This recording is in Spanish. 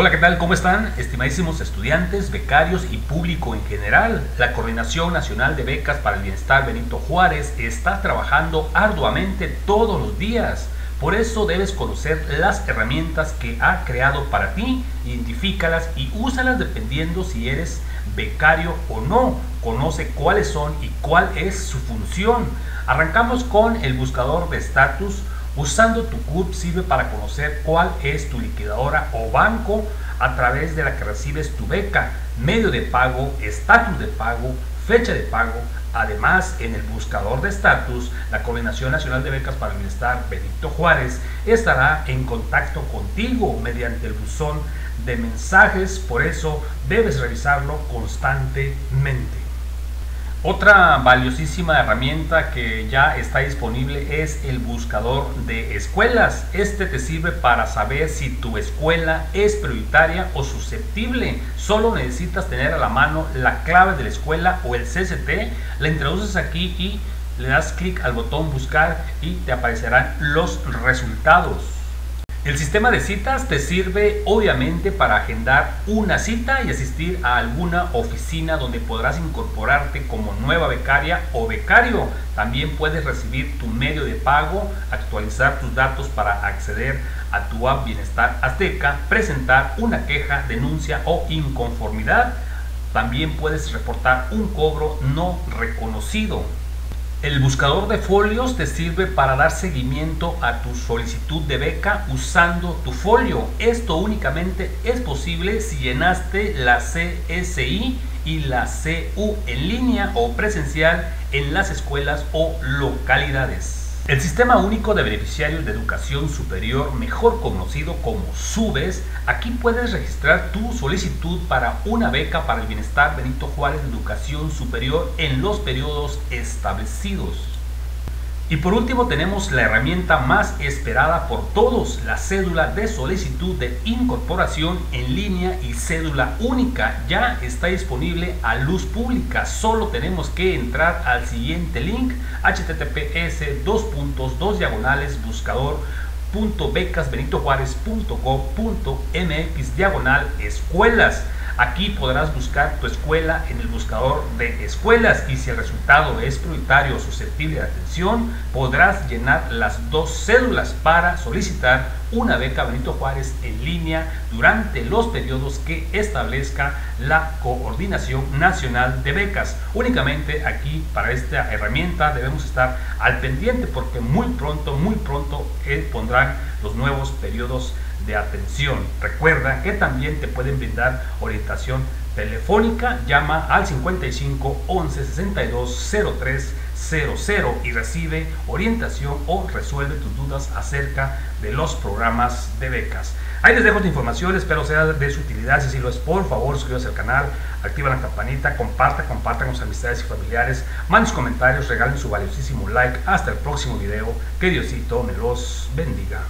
Hola, ¿qué tal? ¿Cómo están? Estimadísimos estudiantes, becarios y público en general. La Coordinación Nacional de Becas para el Bienestar Benito Juárez está trabajando arduamente todos los días. Por eso debes conocer las herramientas que ha creado para ti, identifícalas y úsalas dependiendo si eres becario o no. Conoce cuáles son y cuál es su función. Arrancamos con el buscador de estatus Usando tu CURP sirve para conocer cuál es tu liquidadora o banco a través de la que recibes tu beca, medio de pago, estatus de pago, fecha de pago. Además, en el buscador de estatus, la Coordinación Nacional de Becas para el Bienestar Benito Juárez estará en contacto contigo mediante el buzón de mensajes, por eso debes revisarlo constantemente. Otra valiosísima herramienta que ya está disponible es el buscador de escuelas. Este te sirve para saber si tu escuela es prioritaria o susceptible. Solo necesitas tener a la mano la clave de la escuela o el CCT, la introduces aquí y le das clic al botón buscar y te aparecerán los resultados. El sistema de citas te sirve obviamente para agendar una cita y asistir a alguna oficina donde podrás incorporarte como nueva becaria o becario. También puedes recibir tu medio de pago, actualizar tus datos para acceder a tu app Bienestar Azteca, presentar una queja, denuncia o inconformidad. También puedes reportar un cobro no reconocido. El buscador de folios te sirve para dar seguimiento a tu solicitud de beca usando tu folio. Esto únicamente es posible si llenaste la CSI y la CU en línea o presencial en las escuelas o localidades. El Sistema Único de Beneficiarios de Educación Superior, mejor conocido como SUBES, aquí puedes registrar tu solicitud para una beca para el bienestar Benito Juárez de Educación Superior en los periodos establecidos. Y por último tenemos la herramienta más esperada por todos, la cédula de solicitud de incorporación en línea y cédula única. Ya está disponible a luz pública, solo tenemos que entrar al siguiente link https dos diagonales buscador diagonal escuelas Aquí podrás buscar tu escuela en el buscador de escuelas y si el resultado es prioritario o susceptible de atención, podrás llenar las dos cédulas para solicitar una beca Benito Juárez en línea durante los periodos que establezca la Coordinación Nacional de Becas. Únicamente aquí para esta herramienta debemos estar al pendiente porque muy pronto, muy pronto eh, pondrán los nuevos periodos de atención. Recuerda que también te pueden brindar orientación telefónica. Llama al 55 11 62 03 00 y recibe orientación o resuelve tus dudas acerca de los programas de becas. Ahí les dejo tu información, espero sea de su utilidad. Si así lo es, por favor, suscríbase al canal, activa la campanita, comparta, comparta con sus amistades y familiares, manden sus comentarios, regalen su valiosísimo like. Hasta el próximo video. Que Diosito me los bendiga.